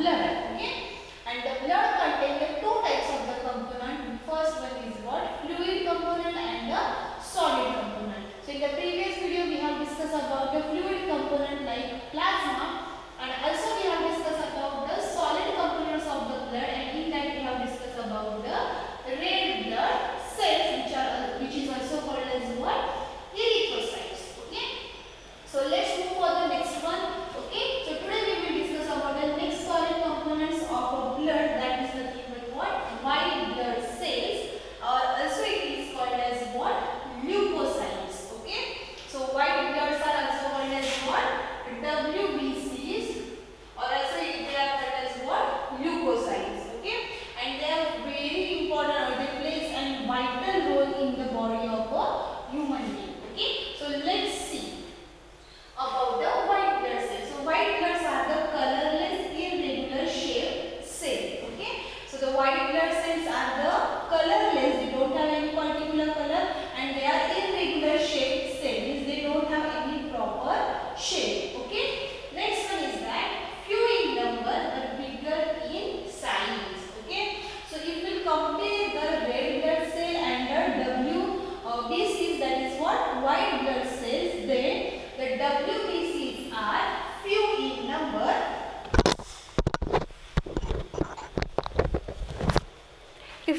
blood. Okay? And the blood contains two types of the component. First one is what? Fluid component and the solid component. So in the previous video we have discussed about the fluid component like plasma and also we have discussed about the solid components of the blood and in that we have discussed about the red blood cells which are which is also called as what? Erythrocytes. Okay? So let's move on the next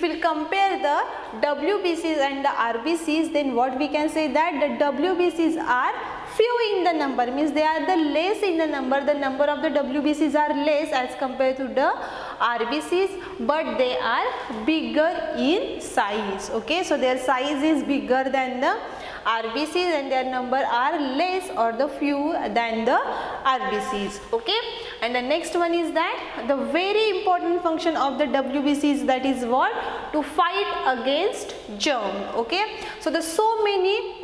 if we'll compare the WBCs and the RBCs then what we can say that the WBCs are few in the number. Means they are the less in the number. The number of the WBCs are less as compared to the RBCs but they are bigger in size. Okay? So their size is bigger than the RBCs and their number are less or the few than the RBCs okay and the next one is that the very important function of the WBCs that is what? To fight against germ okay? So the so many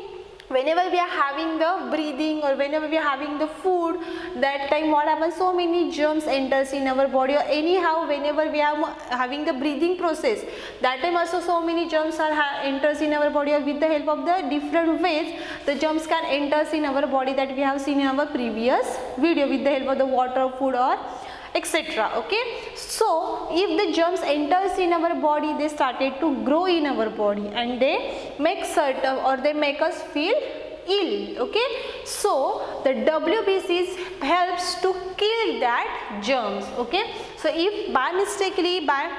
whenever we are having the breathing or whenever we are having the food that time what happens so many germs enters in our body. Or anyhow whenever we are having the breathing process that time also so many germs are enters in our body. Or with the help of the different ways the germs can enters in our body that we have seen in our previous video. With the help of the water food or etc. Okay? So if the germs enters in our body they started to grow in our body and they make certain or they make us feel ill. Okay? So the WBCs helps to kill that germs. Okay? So if by mistakenly by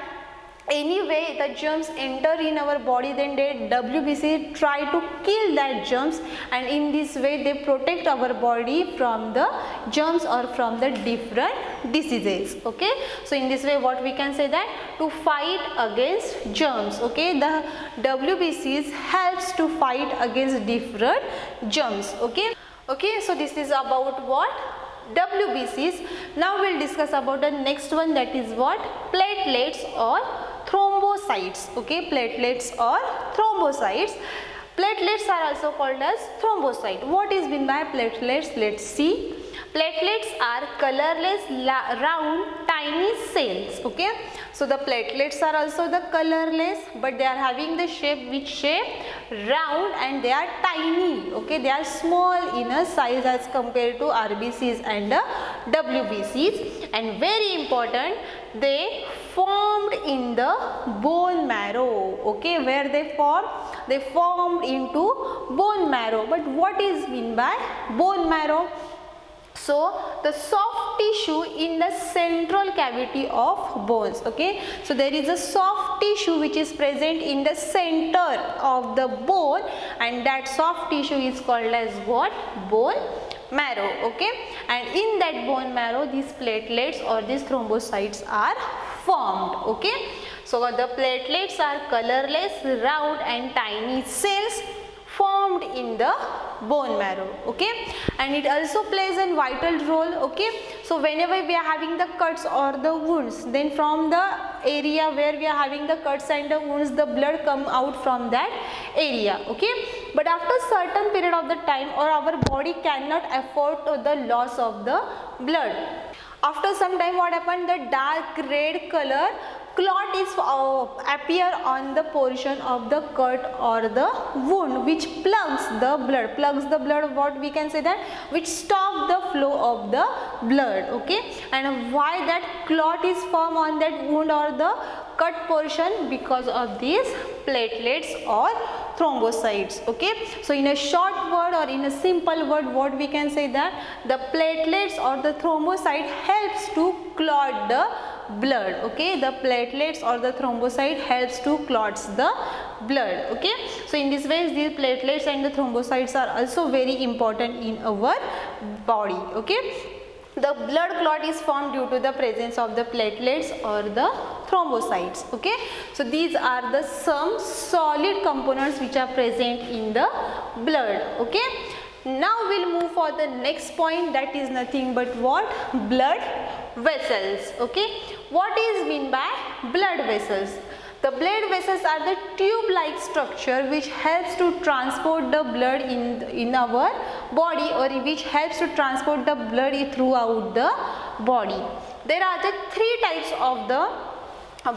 anyway the germs enter in our body then they WBC try to kill that germs and in this way they protect our body from the germs or from the different diseases okay? So in this way what we can say that to fight against germs okay? The WBCs helps to fight against different germs okay? Okay so this is about what? WBCs now we'll discuss about the next one that is what? Platelets or thrombocytes okay? Platelets or thrombocytes. Platelets are also called as thrombocyte. What is mean by platelets? Let's see. Platelets are colorless round tiny cells okay? So the platelets are also the colorless but they are having the shape which shape? Round and they are tiny okay? They are small in a size as compared to RBCs and uh, WBCs and very important they formed in the bone marrow. Okay where they form? They formed into bone marrow. But what is mean by bone marrow? So the soft tissue in the central cavity of bones. Okay so there is a soft tissue which is present in the center of the bone and that soft tissue is called as what? Bone marrow okay? And in that bone marrow these platelets or these thrombocytes are formed okay? So the platelets are colorless round and tiny cells formed in the bone marrow okay? And it also plays a vital role okay? So whenever we are having the cuts or the wounds then from the area where we are having the cuts and the wounds the blood come out from that area okay but after certain period of the time or our body cannot afford the loss of the blood. After some time what happened? The dark red color clot is uh, appear on the portion of the cut or the wound which plugs the blood. Plugs the blood what we can say that? Which stop the flow of the blood okay? And why that clot is formed on that wound or the cut portion because of these platelets or thrombocytes okay? So in a short word or in a simple word what we can say that the platelets or the thrombocyte helps to clot the blood okay? The platelets or the thrombocyte helps to clots the blood okay? So in this way these platelets and the thrombocytes are also very important in our body okay the blood clot is formed due to the presence of the platelets or the thrombocytes okay? So these are the some solid components which are present in the blood okay? Now we'll move for the next point that is nothing but what? Blood vessels okay? What is mean by blood vessels? The blood vessels are the tube like structure which helps to transport the blood in in our body or which helps to transport the blood throughout the body. There are the three types of the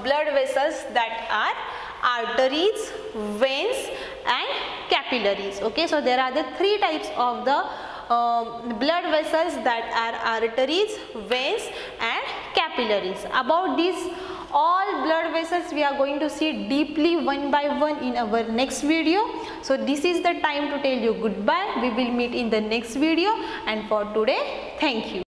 blood vessels that are arteries veins and capillaries. Okay so there are the three types of the uh, blood vessels that are arteries veins and capillaries. About these all blood vessels we are going to see deeply one by one in our next video. So this is the time to tell you goodbye. We will meet in the next video. And for today thank you